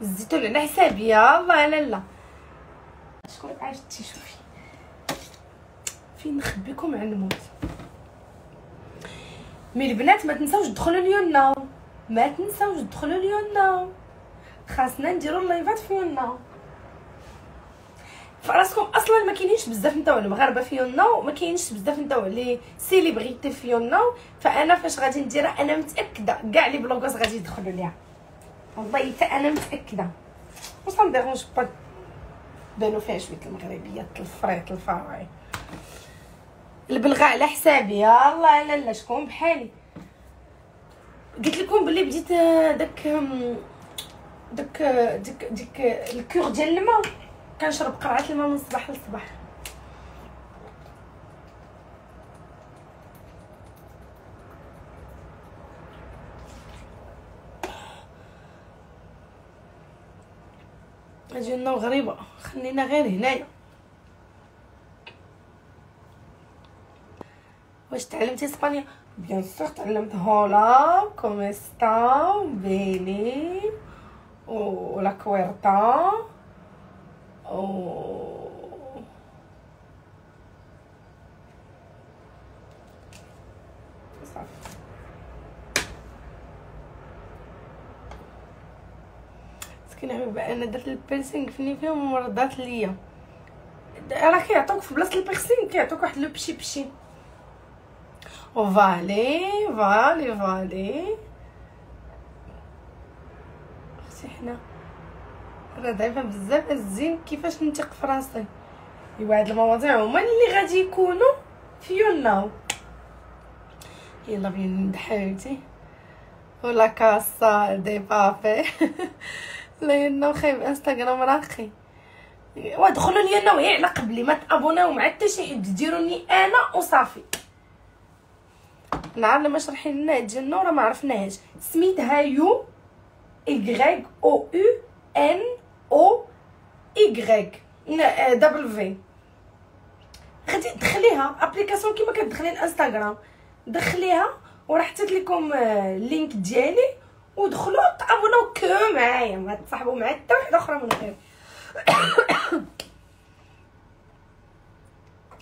الزيتون على حسابي يلا لا لا. شكون عرفتي شوفي. فين نخبيكم عن الموت؟ mais البنات ما تنساوش تدخلوا ل YouNow ما تنساوش تدخلوا ل YouNow خاصنا نديروا ال live ات في YouNow فراسكم أصلا ما كاينينش بزاف نتاع المغاربة في YouNow وما كاينش بزاف نتاع les célébrités في YouNow فأنا فاش غادي نديرها أنا متأكدة كاع les blogueuses غادي يدخلوا ليها. والله حتى أنا متأكدة. وصا ديرونج با بانوا فيها شوية المغربية الفريط الفراعي البلغاء على حسابي. يلا لا لا شكون بحالي؟ قلت لكم بلي بديت داك داك ديك ديك الكور ديال الماء. كنشرب قرعة الماء من الصباح للصباح. اجينا غريبه خلينا غير هنايا. واش تعلمتي إسبانيا؟ بيان سور تعلمت هولا كوميستا بيني و لا كويرتا و مسكينه حبيبه أنا درت البيرسينغ فيني فيهم وردات ليا. راه كيعطوك في بلاصة البيرسينغ كيعطوك واحد لو بشي بشي. وفالي فالي فالي أختي حنا. أنا ضعيفه بزاف الزين كيفاش ننطق فرنسي ايوا هاد المواضيع هما اللي غادي يكونوا في يوناو يلا بينا حبيبتي ولا كاسا دي بافي لا يوناو خايب إنستغرام راخي وادخلوا لي أنا على قبلي ما تابوناو مع حتى شي حد ديروني أنا وصافي. نهار لما شرحي لنا هاد الجنة ما عرفناهاش. سميتها يو ايغريك أو يو إن أو ايغريك دبل في. غادي تدخليها أبليكاسيون كيما كتدخلي الانستغرام دخليها وراه حطيت لكم اللينك ديالي ودخلوا تابوناو كو معايا ما تصاحبوا مع حتى وحده أخرى من غير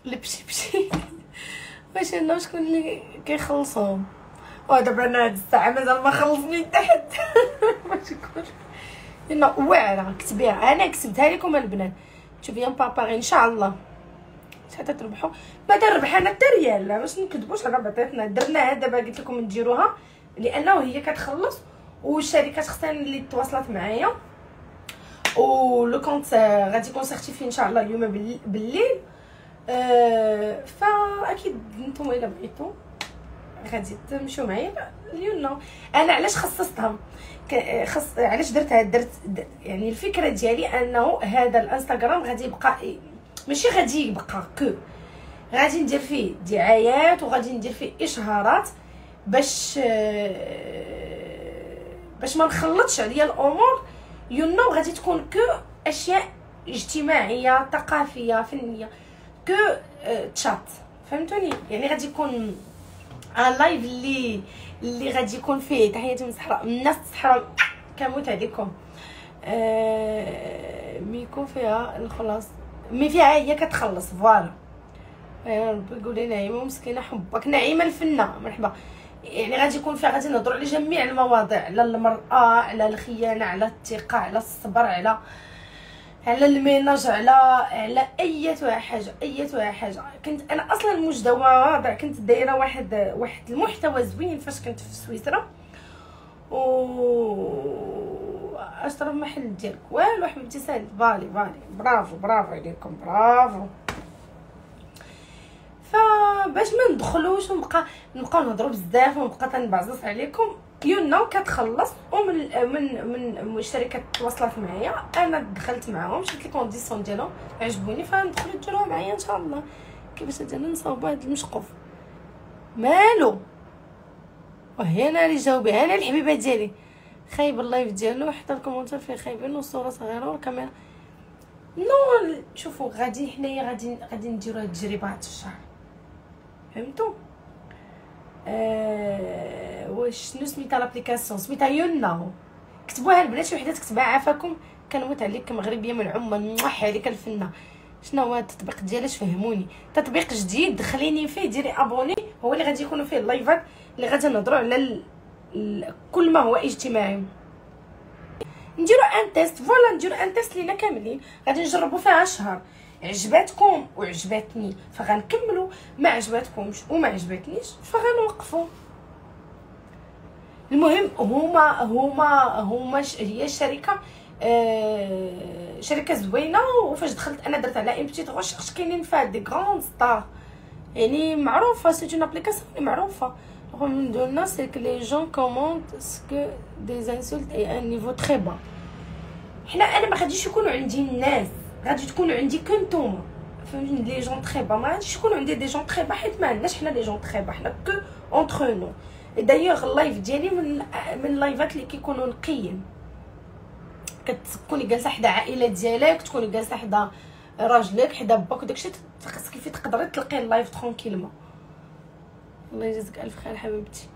لبشي بشي واش أنا شكون اللي كيخلصهم؟ ودابا أنا هاد الساعة مازال ما خلصني حتى حد شكون. أنا واعرة كتبيها أنا كتبتها لكم البنات. شوفي بابا إن شاء الله. حتى تربحوا. تربح أنا حتى ريال. باش نكذبوش راه بعطيتنا درناها دابا قلت لكم نديروها لأنه هي كتخلص. والشركات خصها اللي تواصلات معايا. و le compte غادي يكون certifié إن شاء الله اليوم بالليل. أه فأكيد نتوما إلا بغيتو غادي تمشيو معايا. اليوم أنا علاش خصصتهم خص علاش درتها؟ درت يعني الفكرة ديالي أنه هذا الإنستغرام غادي يبقى ماشي غادي يبقى que. غادي ندير فيه دعايات وغادي ندير فيه إشهارات باش باش ما نخلطش عليا الأمور. YouNow غادي تكون que أشياء اجتماعية ثقافية فنية. que chat فهمتوني؟ يعني غادي يكون live اللي اللي غادي يكون فيه تحياتي من الصحراء الناس الصحراء. كنموت عليكم. آه mais يكون فيها الخلاص. mais فيها هي كتخلص voilà. ربي قولي نعيمة مسكينة حبك. نعيمة الفنة مرحبا. يعني غادي يكون فيها غادي نهضروا على جميع المواضيع على المرأة على الخيانة على الثقه على الصبر على على ال ménage على على ايتها حاجة ايتها حاجة. كنت أنا أصلا مجدوى كنت دايرة واحد واحد المحتوى زوين فاش كنت في سويسرا. و اشرب محل ديالك والو حبيبتي سهل. بالي بالي. برافو برافو عليكم برافو. فباش ما ندخلوش ونبقى نبقاو نهضروا بزاف ونبقى تنبعزص عليكم. يونا كتخلص ومن من من الشركات تواصلات معايا. أنا دخلت معاهم شفت لي كونديسيون ديالهم. عجبوني فندخلوا ديروها معايا إن شاء الله. كيفاش أنا نصاوب هذا المشقوف مالو؟ وهي أنا اللي جاوبي أنا الحبيبة ديالي. خايب ال live ديالو حتى ال commentaires فيه خايبين والصورة صغيرة والكاميرا. non شوفوا غادي حنايا غادي غادي نديرو هاد التجربه هاد الشهر. فهمتوا آه واش شنو سميتها l'application سميتها YouNow. كتبوها البنات شي وحدة تكتبها عافاكم. كنموت عليك كمغربية من عمان موحي عليك الفنة. شنو هو التطبيق ديالها؟ فهموني؟ تطبيق جديد. دخليني فيه ديري abonner هو اللي غادي يكونوا فيه ال live ات اللي غادي نهضروا على. كل ما هو اجتماعي. نديرو un test voilà نديرو un test لينا كاملين. غادي نجربوا فيها شهر عجباتكم وعجباتني فغنكملوا. ما عجباتكمش وما عجبتنيش فغنوقفوا. المهم هما هما هما هي الشركة آه شركة زوينة. وفاش دخلت أنا درت على ان بتيت غوشيرش كاينين فيها دي غراند ستار يعني معروفة سي اون ابليكاسيون معروفة. من دون الناس سي لي جون كوموند سكو دي انسولت اي ان نيفو تري با حنا أنا ما غاديش يكونوا عندي الناس. غادي تكونوا عندي كنتوما فهمتني؟ لي جون تري با ما غاديش يكونوا عندي دي جون تري با حيت ما عندناش حنا لي جون تري با حنا كو اونتر نو دايوغ اللايف ديالي من من اللايفات اللي كيكونوا نقيين. كتكوني جالسة حدا عائلة ديالك تكوني جالسة حدا راجلك حدا باك وداكشي خاصك كيف تقدري تلقي ال live tranquillement الله يجازيك ألف خير حبيبتي.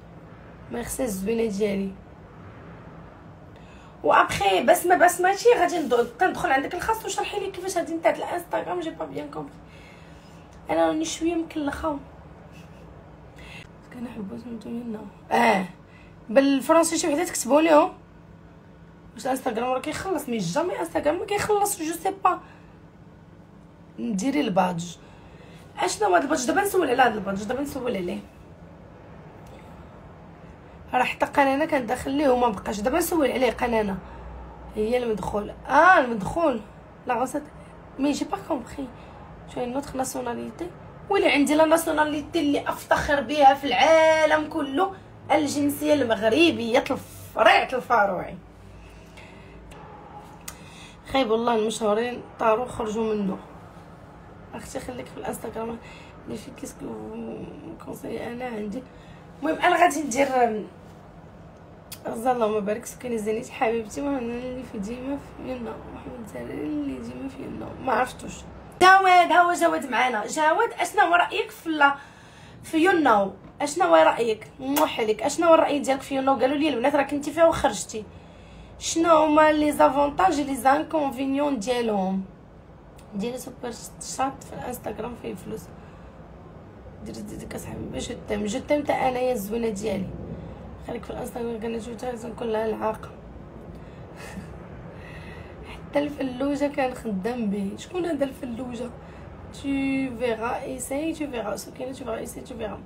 ميرسي الزوينه ديالي. وابخي بسمه بسمتي غادي ندخل عندك الخاص وشرحي لي كيفاش هادي نتاع الانستغرام j'ai pas bien compris. أنا راني شوية مكلخة. كنحبو نتوما آه. بالفرنسي شي وحدة تكتبوا لهم واش الانستغرام راه كيخلص؟ mais jamais انستغرام ما كيخلص je sais pas. نديري ال badge. أشنو هاد ال badge؟ دابا نسول على هاد ال badge دابا نسول عليه. راه حتى قنانه كان داخل ليه وما بقاش. دابا نسول عليه قنانه هي المدخول. آه المدخول. la recette mais j'ai pas compris شو نوتر ناسيوناليتي. ولي عندي لا ناسيوناليتي اللي أفتخر بها في العالم كله. الجنسية المغربية الفريعه الفاروعي. خايب والله المشهورين طاروا خرجوا منه. أختي خليك في الإنستغرام. اللي كيسكو كونساي أنا عندي. المهم أنا غادي ندير غزال اللهم بارك سكينه زينيت حبيبتي وأنا اللي في ديما في ينا محمد زاري اللي ديما في ينا ما عرفتوش. جواد هو جواد معانا. جواد اشنا هو رأيك في في Younow اشنا هو رأيك؟ لك. اشنا هو الرأي ديالك في Younow قالوا لي البنات راه كنتي فيها وخرجتي. شنو هما les avantages les inconvénients ديالهم؟ ديري super chat في الانستغرام فيه فلوس. ديري ديك أصاحبي باش تم je t'aime تاع أنايا الزوينة ديالي. خليك في الانستغرام قال جوج نكون لها العاقة. حتى الفلوجة كان خدام به شكون هذا الفلوجة؟ Tu verras essaye tu verras. سكينه tu verras essaye tu verras.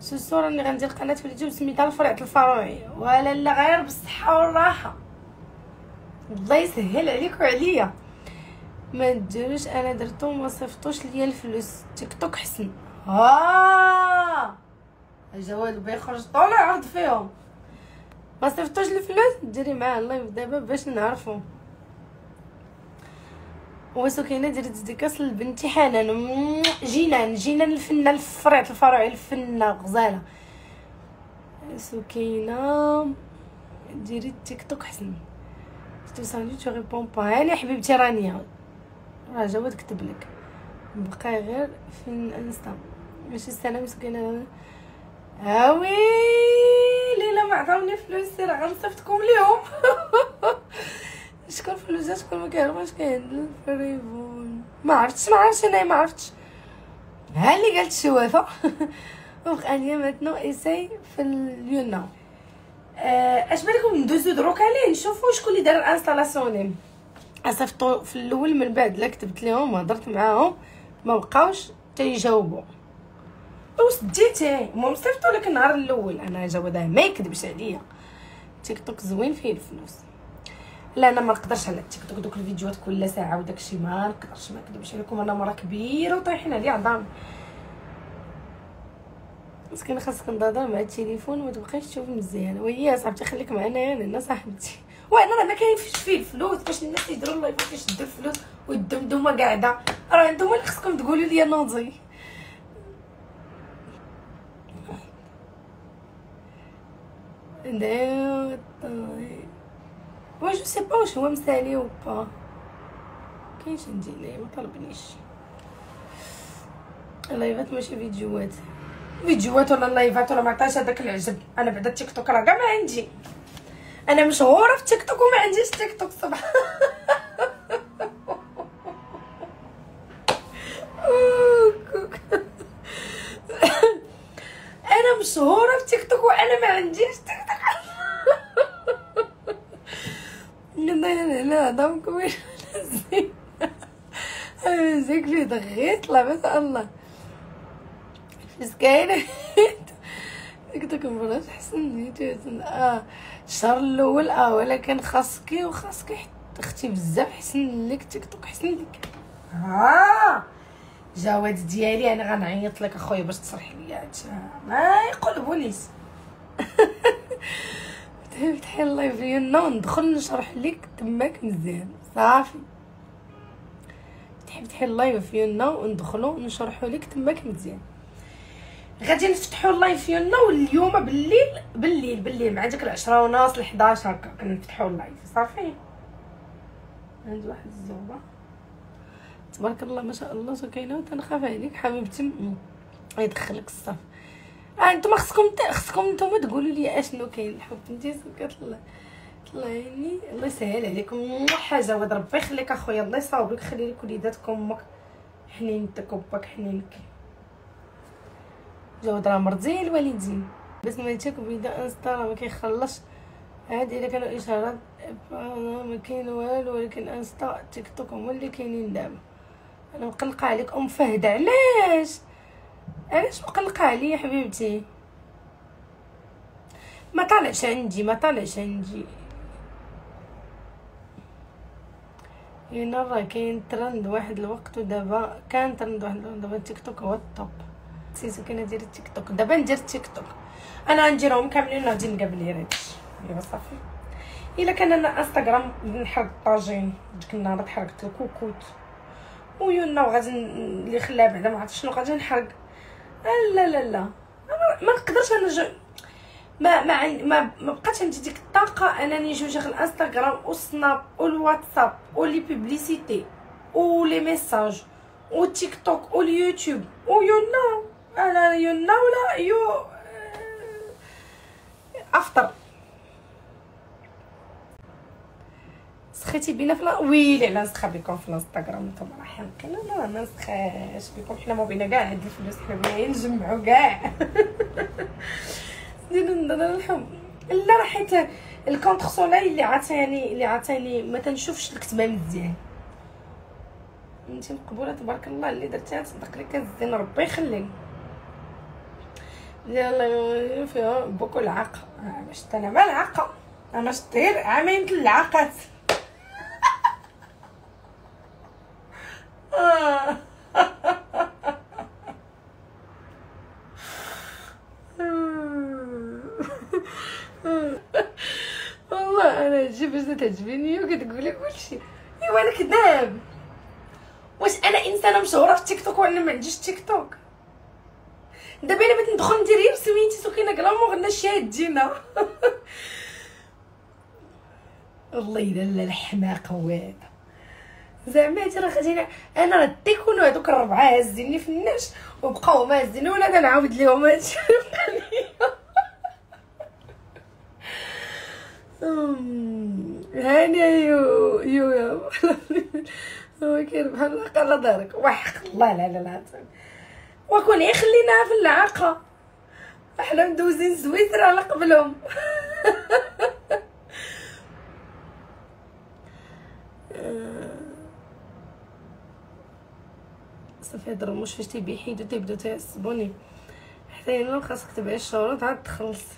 سو سو راني غندير قناه في اليوتيوب سميتها الفرع الفروعي ولا لا غير بالصحه والراحه الله يسهل عليك وعليا ما ديروش أنا درتو ما صيفطوش ليا الفلوس تيك توك حسن ها جواد بيخرج طالع عرض فيهم ما صيفطوش الفلوس ديري معاه اللايف دابا باش نعرفو وسكينه ديري ديكاس لبنتي حنان جينان جينان الفنه الفرع الفرع الفنه غزاله سكينه ديري التيك توك حسن تو ساندي تو ريبون با هاني حبيبتي رانيا راه جواد كتب لك بقى غير في الانستا ماشي السلام سكينه هاوي ليلى ما عطاوني فلوس راه غنصيفطكم اليوم. شكون فلوس شكون ما كيعرفش كيهندل الفريفون ما عرفتش ما عرفتش أنا ما عرفتش. ها اللي قالت دونك انيا ماتنو ايساي في اليونا اش بالكم ندوزو دروك عليه؟ نشوفو شكون اللي دار الانستالاسيون اصيفطو في الأول من بعد لا كتبت لهم وهضرت معاهم ما بقاوش تيجاوبوا وسديتيه المهم صيفطو لك النهار الأول. أنا جوادها ما يكذبش عليا تيك توك زوين فيه الفلوس. لا أنا ما نقدرش على التيك توك. دوك الفيديوهات كل ساعة وداكشي ما نقدرش ما نكذبش عليكم أنا مرا كبيرة وطايحين عليا عظام مسكينة خاصك نهضر مع التليفون وما تبقايش تشوف مزيان وهي صاحبتي خليك معنا أنا صاحبتي. وأنا ما كاينش فيه الفلوس. باش الناس يديروا ال live يشدوا الفلوس. والدمدمة قاعدة. راه أنتم اللي خصكم تقولوا لي نوضي واش سي با واش هو مسالي و با كاينش عندي ليه ما طلبنيش اللايفات ماشي فيديوهات فيديوهات ولا اللايفات ولا ما عطاش هذاك العجب أنا بعدا التيك توك راه كاع ما عندي أنا مشهوره في تيك توك وما عنديش تيك توك سبحان أنا مشهوره في تيك توك وأنا ما عنديش تيك توك لا لا دامكم أنا زيك في ضغيت لا ما الله فيس كاينة تيك توك مبغاش حسن آه الشهر الأول آه ولكن خاصكي وخاصكي أختي بزاف حسن لك تيك توك حسن لك ها جواد ديالي أنا غنعيط لك اخويا باش تصرح لي هادشي ما يقول بوليس فتحي ال live ديالنا ندخل نشرح لك تماك مزيان. صافي. فتحي ال live ديالنا وندخلو نشرحو لك تماك مزيان. غادي نفتحوا ال live ديالنا واليوم بالليل بالليل بالليل مع ديك العشرة ونص ل 11 هكا كنفتحوا ال live صافي. عند واحد الزوبة. تبارك الله ما شاء الله سكينه تنخاف عليك حبيبتي. يدخلك الصف. آه أنتم خصكم خصكم نتوما تقولوا لي أشنو كاين الحب. انت كتطلع طلعيني. الله يسهل عليكم. حاجة ود ربي يخليك أخويا. الله يصاوبك. خلي لك وليداتك أمك حنينتك وباك حنينك جاود راه مرض الوالدين. بس ما يتشك بيدا انستا ما كيخلصش عادي إلا كانوا إشارات ما كاين والو ولكن انستا تيك توك هما اللي كاينين دابا. أنا مقلقة عليك. أم فهد علاش؟ علاش مقلقه عليا حبيبتي؟ ما طالعش عندي ما طالعش عندي. هنا راه كاين ترند واحد الوقت ودابا كان ترند واحد الوقت دابا تيك توك هو ال top سيزو كاين ندير التيك توك دابا ندير التيك توك أنا نديرهم كاملين غادي نقابل ريتش أيوا صافي. إلا كان أنا انستغرام نحرق طاجين ديك النهار حرقت الكوكوت. و YouNow وغادي اللي خلاه بعدا ما عرفت شنو غادي نحرق. لا لا لا ما نقدرش أنا ما ما ما, ما بقاتش عندي ديك الطاقة أنني نشغل الإنستغرام والسناب والواتساب و les publicités ولي ميساج والتيك توك واليوتيوب ويونا أنا يونا ولا يو أفطر. سخيتي بينا في ويلي على نسخة بكم في الانستغرام نتوما راه حامقين لا ما نسخاش بكم؟ حنا ما بينا كاع هاد الفلوس حنا بغينا نجمعوا كاع. نضرب الحب لا راه حيت الكونتر سولاي اللي عطاني اللي عطاني ما تنشوفش الكتبة مزيان. انت مقبولة تبارك الله اللي درتيها تصدق لك الزين ربي يخليك. يلا فيها بوكو العاقة. باش أنا ما أنا شطير عامين العاقات. والله أنا باش تعجبيني وكتقولي كلشي ايوا أنا كذاب. واش أنا إنسانة مشهورة في تيك توك وأنا ما عنديش تيك توك؟ دابا أنا بغيت ندخل ندير غير سميتي سكينة كلامو غنا شادينا والله إلا لا الحماقة هذا زعما هادي راه غادي أنا راه تيكونوا هذوك الربعة هازيني في الناس وبقاو ما هازيني ولا أنا نعاود ليهم هادشي هاني يو يو يو. هو كاين بحال قال دارك. وحق الله لا لا وكون يخلينا في العاقه إحنا مدوزين سويسرا على قبلهم. هاد الرموش فاش تيبيحيدو تيبداو تيعصبوني حتى الا خاصك تبيع الشروط عاد تخلصي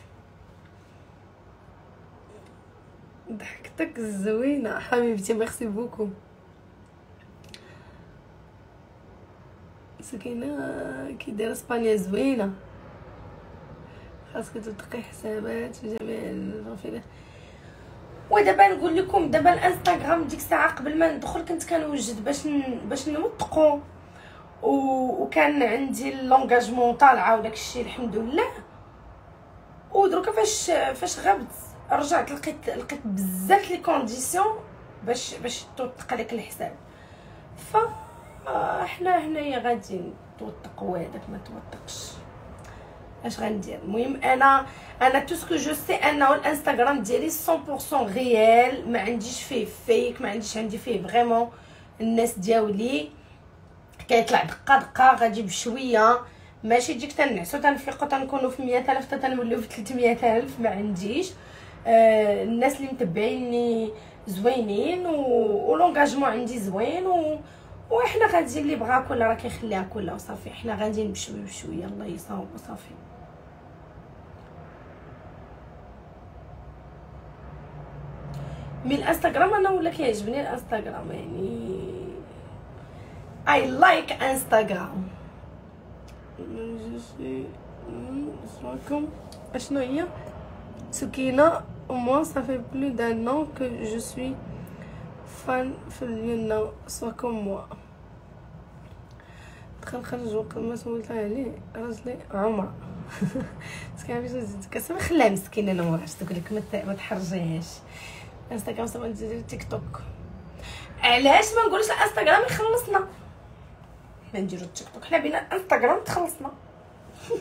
ضحكتك الزوينة حبيبتي merci beaucoup سكينة كي دايرة إسبانيا زوينة. خاصك تدقي حسابات في جميع الفيديوهات ودابا نقول لكم دابا الإنستغرام ديك الساعة قبل ما ندخل كنت كنوجد باش ن... باش نوثقو. و... وكان عندي l'engagement طالعة وداك الشيء الحمد لله ودروكا فاش فاش غبت رجعت لقيت لقيت بزاف les conditions باش باش توثق لك الحساب. ف حنا هنايا غادي توثق وهذاك ما توثقش. اش غندير؟ المهم أنا أنا tout ce que je sais أنه الإنستغرام ديالي 100% réel ما عنديش فيه fake ما عنديش عندي فيه vraiment الناس ديالي كيطلع دقه دقه غادي بشوية. ماشي تجيك تنعسو تنفيقو تنكونو في مية ألف حتى تنوليو في 300 ألف ما عنديش. آه الناس اللي متبعيني زوينين و عندي زوين و وحنا غادي اللي بغا كل راه كيخليها كلها وصافي. حنا غاديين بشوي بشوية. الله يصاوب وصافي من الانستغرام أنا ولا كيعجبني الانستغرام؟ يعني انستغرام اشنو هي سكينه moi ça fait plus d'un an que je suis fan اليونا سوا كوم موا دخل خرج وقت ما سولت عليه راجلي عمر مسكين باش نزيد كاسم خليها مسكينه أنا عرفتش تقول لك ما تحرجيهاش انستغرام سما ندير تيك توك علاش ما نقولش الانستغرام يخلصنا حنا نديرو التيك توك حنا بينا انستغرام تخلصنا.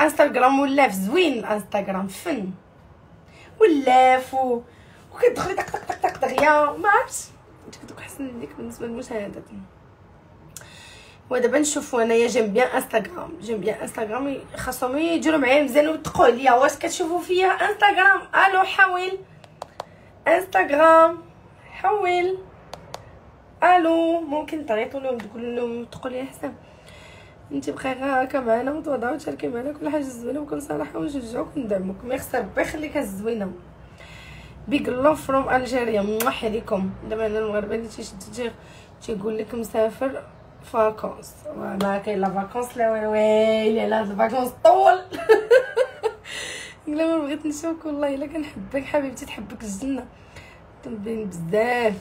انستغرام ولاف زوين الانستغرام فن. ولاف و وكتدخلي طق طق طق طق دغيا ما عرفتش. تيك توك احسن ليك بالنسبة للمشاهدات. ودابا نشوفوا انايا j'aime bien انستغرام. j'aime bien انستغرام خاصهم يديروا معايا مزيان ويدقوا عليا واش كتشوفوا فيا انستغرام؟ ألو حاول. انستغرام. حول ألو ممكن تعيطوا لهم تقولوا لهم تقول لي حسام أنت بخير هكا معنا متواضعة وتشاركي معنا كل حاجة زوينة بكل صراحة ونشجعوك وندعموك ميرسي ربي يخليك الزوينه بيج لوف فروم الجيريا موحي ليكم دابا أنا المغربية اللي تيشد تيقول لك مسافر فاكونس ما كاين لا فاكونس لا ويلي لا فاكونس طول. إلا ما بغيت نشوفك والله إلا كنحبك حبيبتي تحبك الجنة. تنبين بزاف.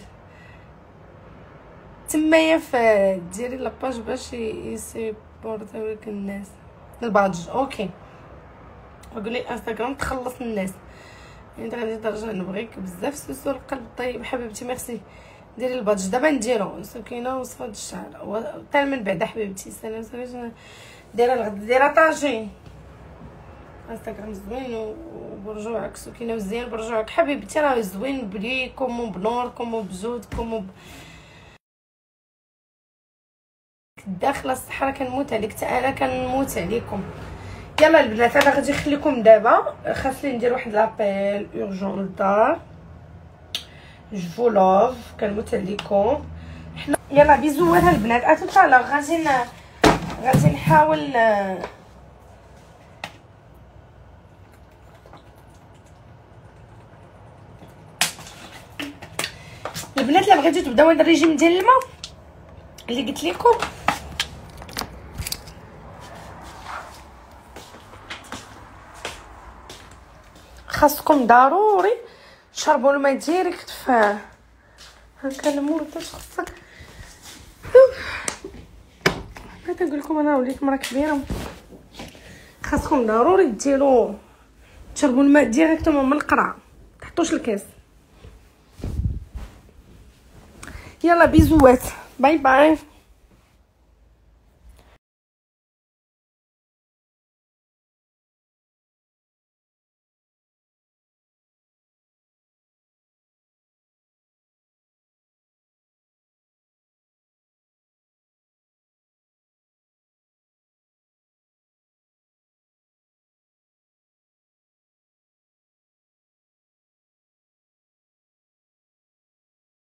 تمايا فديري le badge باش يسيبورتيو لك الناس. ال badge OK. وقولي إنستغرام تخلص الناس. يعني غادي درجه نبغيك بزاف. سوسو القلب طيب. حبيبتي ميرسي. ديري ال badge دابا نديرو. سكينة وصفات الشعر. حتى من بعد. حبيبتي سلام سلام دايره الغدا. دايره طاجين. انستغرام زوين وبرجوعك سكينة مزيان برجوعك حبيبتي. راه زوين بليكم وبنوركم وبجودكم وب... داخلة الصحراء كنموت عليك. حتى أنا كنموت عليكم. يلا البنات أنا غادي نخليكم دابا. خاصني ندير واحد l'appel urgent للدار. je love كنموت عليكم. حنا يلا بيزوات البنات اتوتا غادي غادي نحاول البنات اللي بغيتو تبداو هذا الريجيم ديال الماء اللي قلت لكم. خاصكم ضروري تشربوا الماء direct فاه هكا نموت اش خصك ما تنقول لكم أنا وليت مرا كبيرة. خاصكم ضروري ديروا تشربوا الماء directement من القرعة. تحطوش الكاس يلا بيزوات bye bye